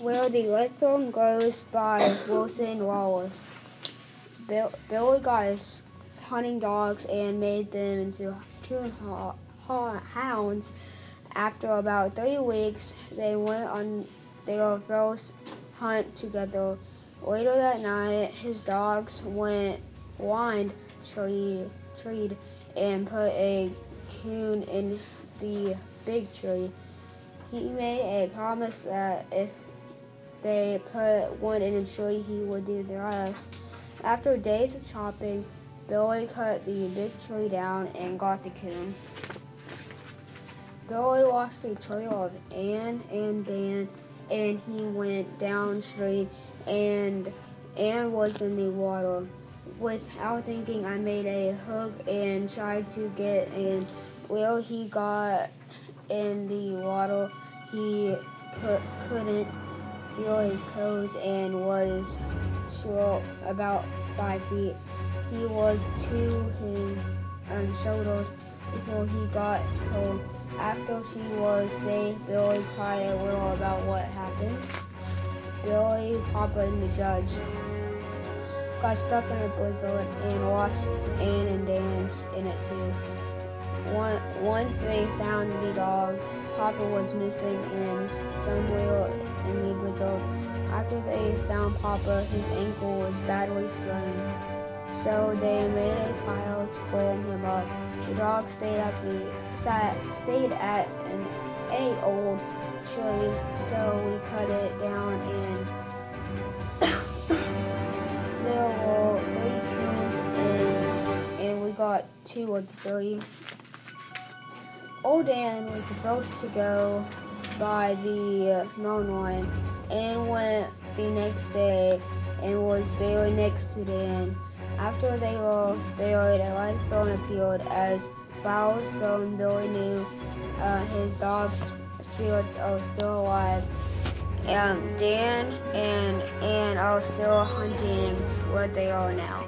Where the Red Fern Grows by Wilson Wallace. Bill, Billy got his hunting dogs and made them into two hounds. After about three weeks, they went on their first hunt together. Later that night, his dogs went wind tree, treed and put a coon in the big tree. He made a promise that if they put one in a tree, he would do the rest. After days of chopping, Billy cut the big tree down and got the coon. Billy lost a trail of Ann and Dan, and he went downstream, and Ann was in the water. Without thinking, I made a hook and tried to get in. Well, he got in the water. He couldn't feel his toes and was short about five feet. He was to his um, shoulders before he got home. After she was safe, Billy cried a little about what happened. Billy, Papa, and the judge got stuck in a blizzard and lost Ann and Dan in it too. Once they found the dogs, Papa was missing and blizzard. After they found Papa, his ankle was badly sprained. So they made a file to pull him up. The dog stayed at the sat, stayed at an a old tree, so we cut it down and there were three coons and, and we got two of the three. Old Dan was first to go by the mountain line and went the next day and was buried next to Dan. After they were buried, throne appeared as and Billy knew uh, his dog's spirits are still alive. Um, Dan and Ann are still hunting where they are now.